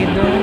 gitu.